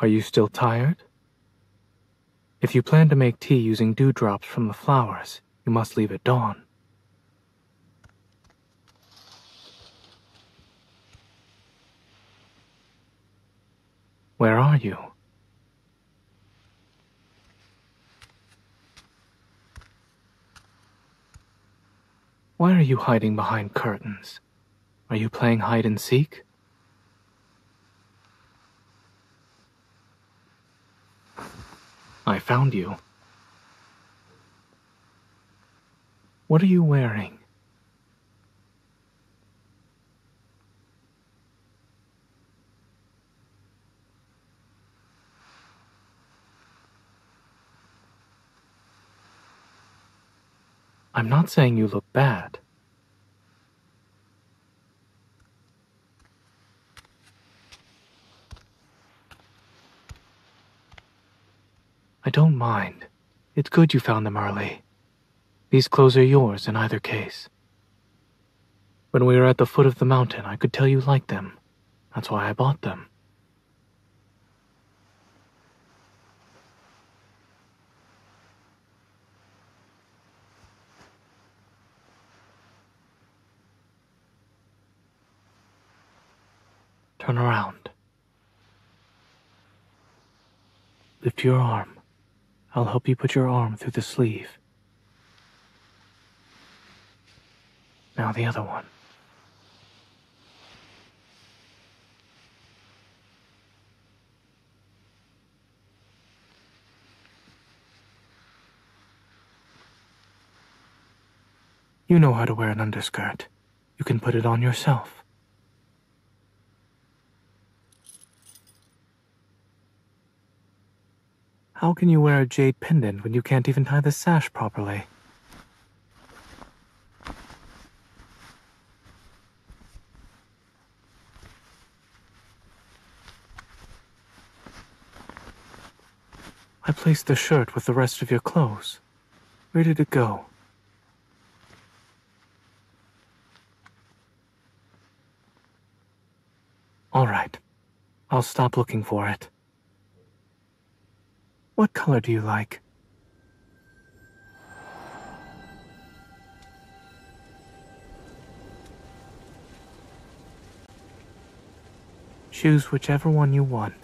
Are you still tired? If you plan to make tea using dewdrops from the flowers, you must leave at dawn. Where are you? Why are you hiding behind curtains? Are you playing hide and seek? I found you. What are you wearing? I'm not saying you look bad. I don't mind. It's good you found them early. These clothes are yours in either case. When we were at the foot of the mountain, I could tell you liked them. That's why I bought them. Turn around. Lift your arm. I'll help you put your arm through the sleeve. Now the other one. You know how to wear an underskirt. You can put it on yourself. How can you wear a jade pendant when you can't even tie the sash properly? I placed the shirt with the rest of your clothes. Where did it go? All right. I'll stop looking for it. What color do you like? Choose whichever one you want.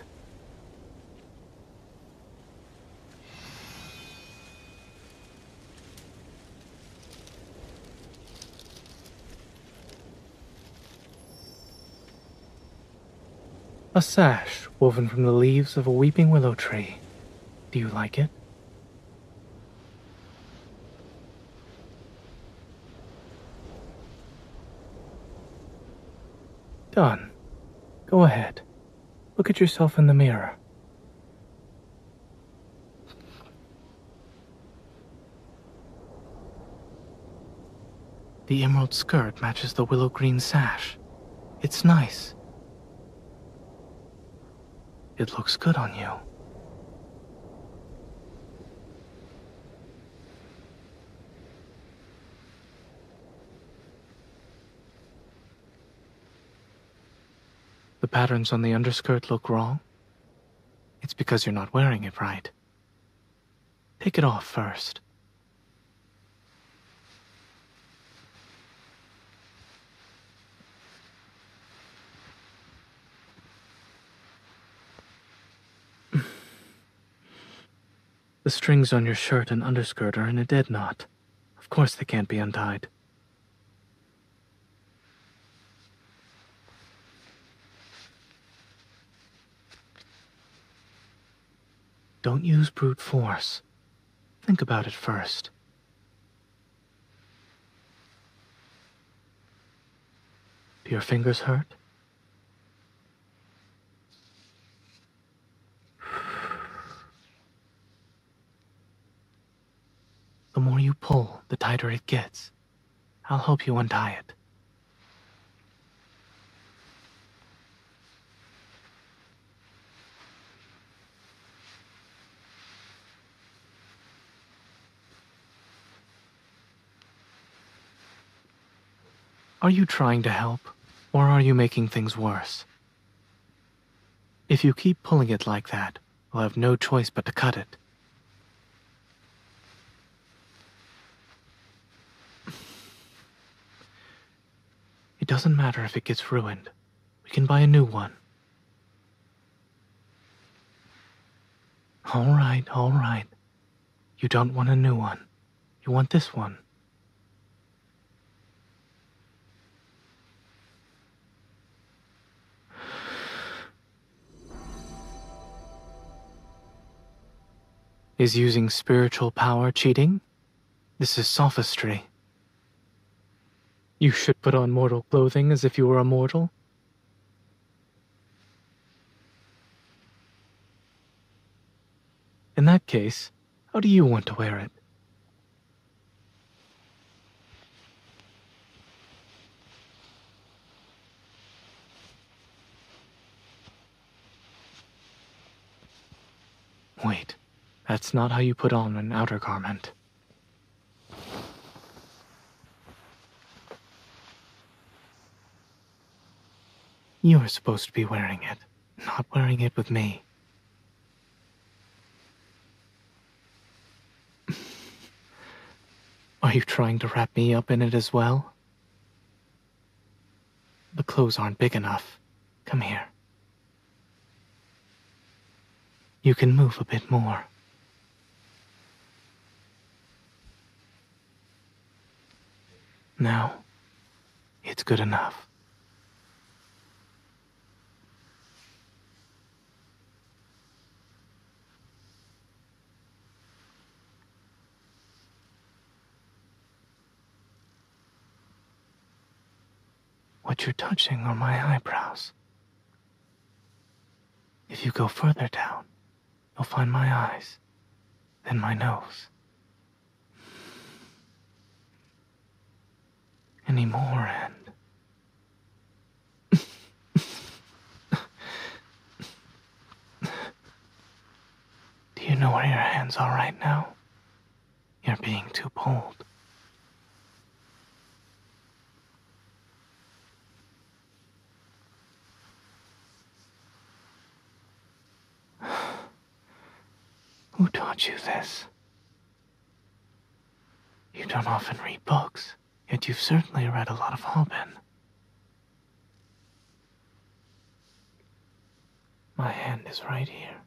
A sash woven from the leaves of a weeping willow tree. Do you like it? Done. Go ahead. Look at yourself in the mirror. The emerald skirt matches the willow green sash. It's nice. It looks good on you. Patterns on the underskirt look wrong? It's because you're not wearing it right. Take it off first. The strings on your shirt and underskirt are in a dead knot. Of course they can't be untied. Don't use brute force. Think about it first. Do your fingers hurt? The more you pull, the tighter it gets. I'll help you untie it. Are you trying to help, or are you making things worse? If you keep pulling it like that, we'll have no choice but to cut it. It doesn't matter if it gets ruined. We can buy a new one. All right, all right. You don't want a new one. You want this one. Is using spiritual power cheating? This is sophistry. You should put on mortal clothing as if you were a mortal. In that case, how do you want to wear it? Wait, that's not how you put on an outer garment. You're supposed to be wearing it, not wearing it with me. Are you trying to wrap me up in it as well? The clothes aren't big enough. Come here. You can move a bit more. Now, it's good enough. What you're touching are my eyebrows. If you go further down, you'll find my eyes, then my nose. Any more, and. Do you know where your hands are right now? You're being too bold. Who taught you this? You don't often read books, yet you've certainly read a lot of Hobbin. My hand is right here.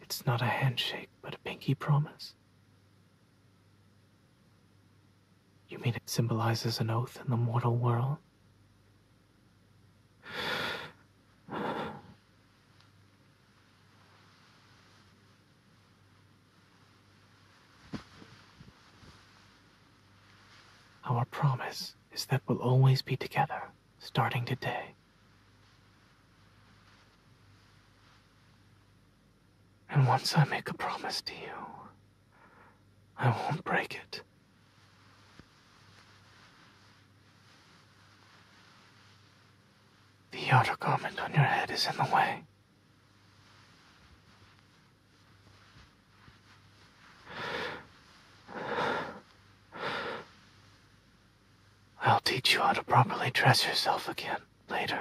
It's not a handshake, but a pinky promise. You mean it symbolizes an oath in the mortal world? Our promise is that we'll always be together, starting today. And once I make a promise to you, I won't break it. The outer garment on your head is in the way. I'll teach you how to properly dress yourself again later.